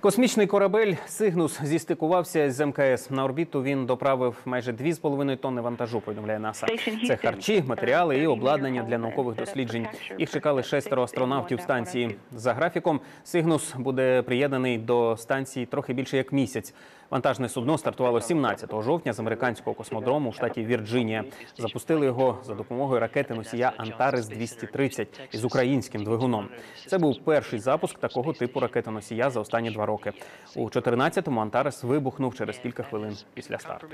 Космічний корабель Сигнус зістикувався з МКС. На орбіту він доправив майже 2,5 тонни вантажу. Повідомляє НАСА. Це харчі, матеріали і обладнання для наукових досліджень. Їх чекали шестеро астронавтів станції. За графіком Сигнус буде приєднаний до станції трохи більше як місяць. Вантажне судно стартувало 17 жовтня з американського космодрому у штаті Вірджинія. Запустили його за допомогою ракети носія Антарес 230 із українським двигуном. Це був перший запуск такого типу ракетоносія за останні два роки. У 14-му Антарес вибухнув через кілька хвилин після старту.